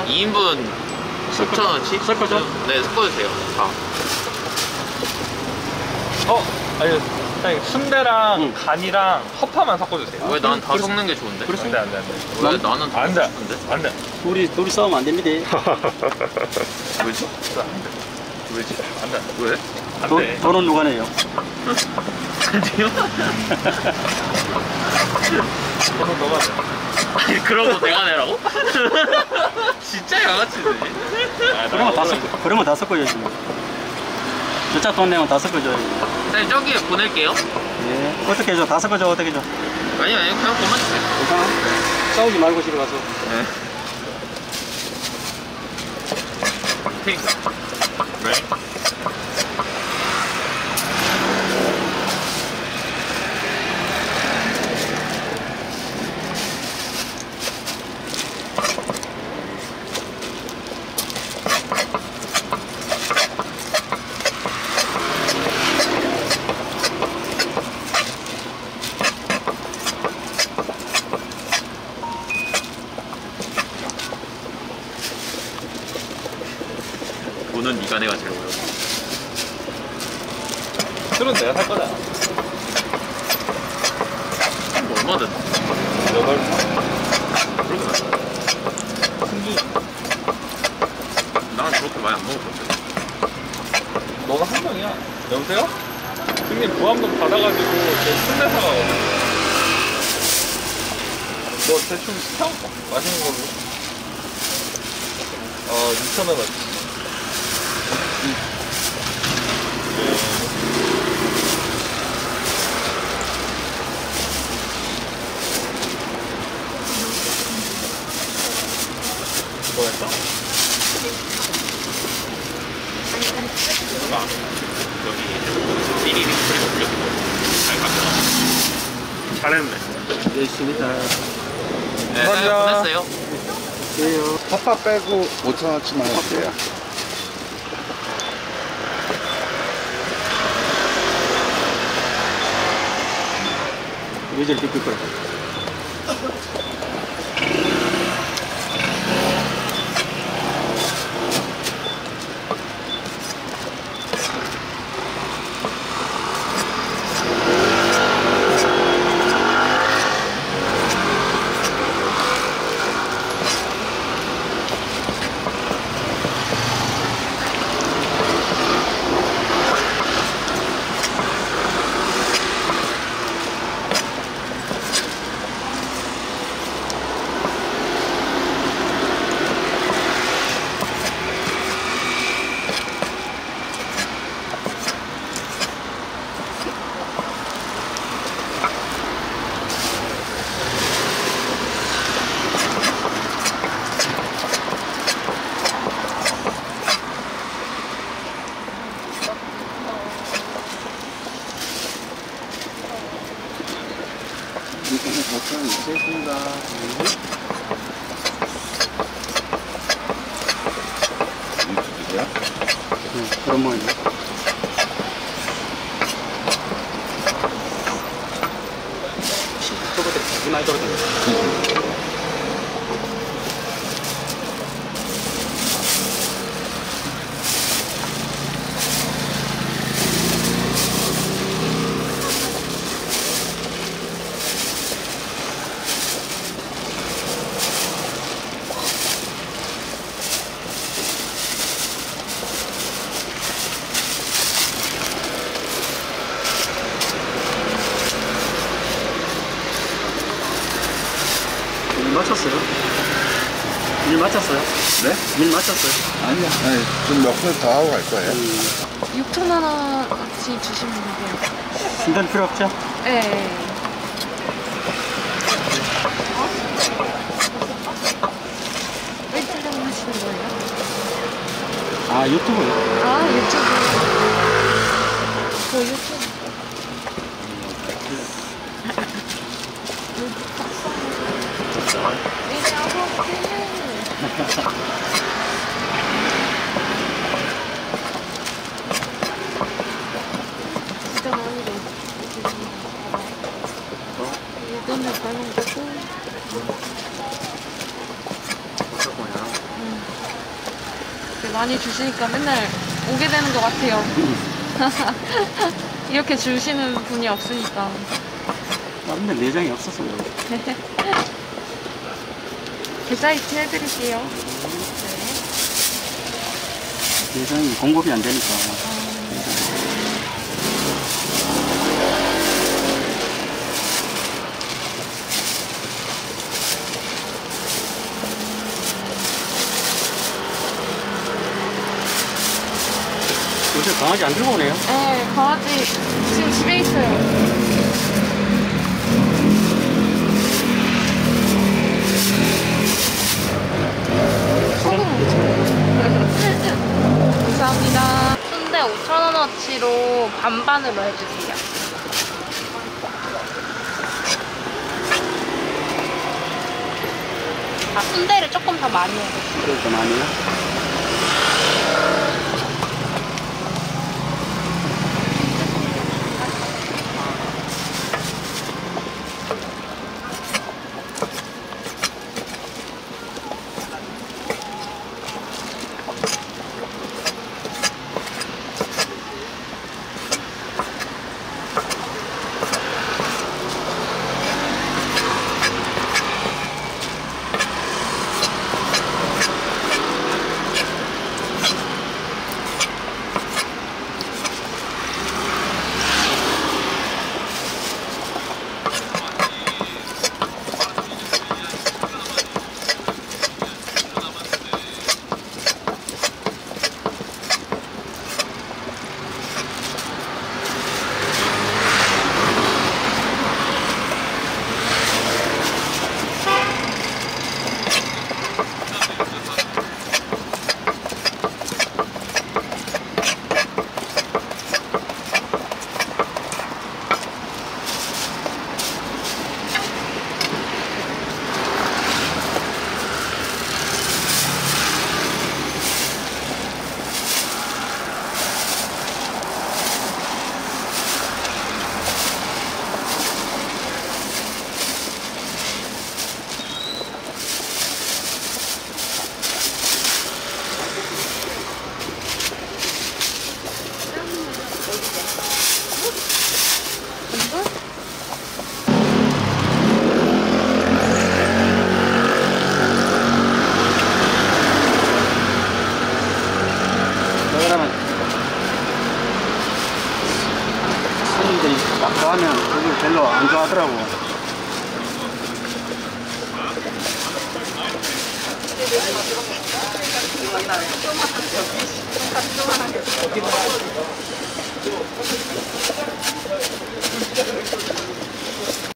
아. 2인분 9,000원치? 섞어줘? 네, 섞어주세요. 다. 어? 아니 사장님 순대랑 응. 간이랑 허파만 섞어주세요 왜 난 다 섞는 게 좋은데? 그래서- 안돼 안돼 안돼 왜 나는 다 안돼 섞는데? 안돼 둘이 둘이 싸우면 안 됩니다. 왜지? 왜지? 안돼 왜? 돈, 안돼 돈은 누가 내요? 아니요? 저는 너가 돼 아니, 그런 거 내가 내라고? 진짜 양아치네. 아, 그러면 다나 섞어. 그러면 다 섞어야지. 저차 돈 내면 다 섞어줘야지. 사장님, 저기에 보낼게요. 예. 어떻게 해줘? 다 섞어줘. 어떻게 해줘? 아니, 아니, 그냥 그만 주세요. 괜찮아? 싸우지 말고 집에 가서. 네. 팅. 왜? 내가 제일 어려워. 술은 내가 살 거잖아 뭐 얼마든. 여덟 승기. 난 그렇게 많이 안 먹었거든. 너가 한 명이야 여보세요? 형님 보안금 받아가지고 제 순대 사가거든 너 대충 시켜? 맛있는 걸로 어 6천원어치 뭐였어? 아, 잘했네 열심히 다. 네, 감사합니다. 보냈어요. 파파 빼고 5천원치만 할게요. 위절 비빌 거야. 이거는 5천원 있겠습니다. 이쪽이요? 응, 그런 모양이야. 저거들 되게 많이 떨어졌 네. 일 마쳤어요? 네? 일 마쳤어요? 아니요. 아니, 좀몇분더 하고 갈 거예요. 6천 원어치 주시면 돼요. 순대는 필요 없죠? 네. 왜 촬영하시는 거예요? 아, 유튜브요? 아 유튜브. 저 유튜브. 이제 아홉 개. 진짜 많이 돼. 이거는 빨면 되고. 어쩌고요? 음. 많이 주시니까 맨날 오게 되는 것 같아요. 이렇게 주시는 분이 없으니까. 데 내장이 없어서 그래요. 계좌 이체 해드릴게요. 네. 내장이 공급이 안 되니까. 요새 강아지 안 들고 오네요. 네, 강아지 지금 집에 있어요. 감사합니다. 순대 5,000원어치로 반반으로 해주세요. 아, 순대를 조금 더 많이 해주세요. 그렇게 많이요? островов.